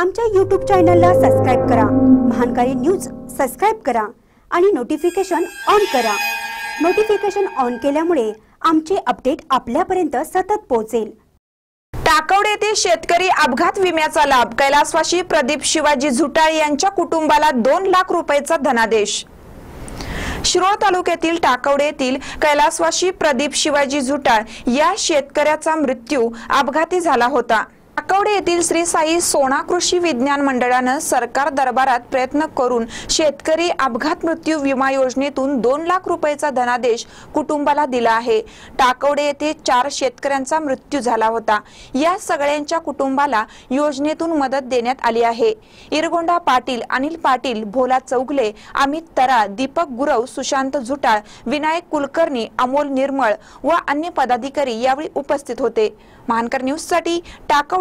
आमच्या यूट्यूब चॅनलला सबस्क्राईब करा. महानकारी न्यूज सबस्क्राईब करा आणि नोटिफिकेशन ऑन करा. नोटिफिकेशन ऑन केल्यामुळे आमचे अपडेट आपल्यापर्यंत सतत पोहोचेल. टाकवडे येथील शेतकरी अपघात विम्याचा लाभ कैलासवाशी प्रदीप शिवाजी झुटाळे यांच्या कुटुंबाला दोन लाख रुपयेचा धनादेश. शिरोळ तालुक्यातील टाकवडे येथील कैलासवाशी प्रदीप शिवाजी झुटाळ या शेतकऱ्याचा मृत्यू अपघाती झाला होता. टाकवडे येथील श्री साई सोना कृषी विज्ञान मंडळानं सरकार दरबारात प्रयत्न करून शेतकरी अपघात मृत्यू विमा योजनेतून दोन लाख रुपयाचा धनादेश कुटुंबाला दिला आहे. टाकवडे येथे चार शेतकऱ्यांचा मृत्यू झाला होता. या सगळ्यांच्या कुटुंबाला योजनेतून मदत देण्यात आली आहे. इरगोंडा पाटील अनिल पाटील भोला चौगले अमित तरा दीपक गुरव सुशांत झुटाळ विनायक कुलकर्णी अमोल निर्मळ व अन्य पदाधिकारी यावेळी उपस्थित होते. महानकर न्यूजसाठी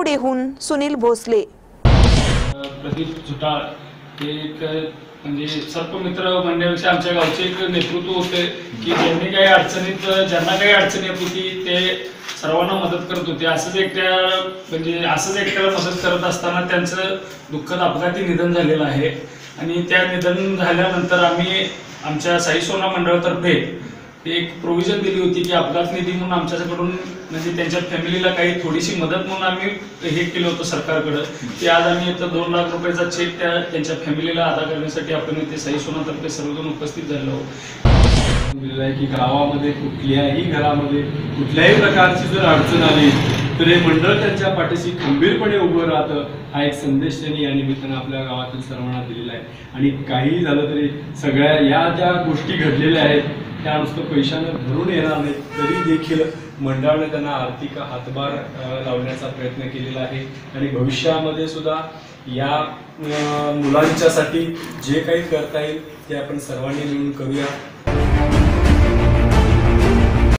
पुणेहून सुनील भोसले. प्रदीप झुटाळ हे एक म्हणजे सर्पमित्र म्हणण्यापेक्षा आमच्या गावचे एक नेतृत्व होते की ज्यांनी काही अडचणीत ज्यांना काही अडचणी येत होती ते सर्वांना मदत करत होते. असंच एकट्या म्हणजे असंच एकट्याला मदत करत असताना त्यांचं दुःखद अपघाती निधन झालेलं आहे. आणि त्या निधन झाल्यानंतर आम्ही आमच्या साई सोना मंडळातर्फे एक प्रोव्हिजन दिली होती की अपघात निधी म्हणून आमच्याकडून म्हणजे त्यांच्या फॅमिलीला काही थोडीशी मदत म्हणून आम्ही हे केलं होतं सरकारकडं. की आज आम्ही इथं दोन लाख रुपयाचा चेक त्या त्यांच्या फॅमिलीला अदा करण्यासाठी आपण इथे सही सोनातर्फे सर्वजण उपस्थित झालो दिलेलं आहे की गावामध्ये कुठल्याही घरामध्ये कुठल्याही प्रकारची जर अडचण आली तर हे मंडळ त्यांच्या पाठीशी खंबीरपणे उभं राहतं हा एक संदेश त्यांनी या निमित्तानं आपल्या गावातील सर्वांना दिलेला आहे. आणि काही झालं तरी सगळ्या या ज्या गोष्टी घडलेल्या आहेत त्या नुसतं पैशानं भरून येणार नाही तरी देखील मंडळाने त्यांना आर्थिक हातभार लावण्याचा प्रयत्न केलेला आहे. आणि भविष्यामध्ये सुद्धा या मुलांच्यासाठी जे काही करता येईल ते आपण सर्वांनी मिळून करूया.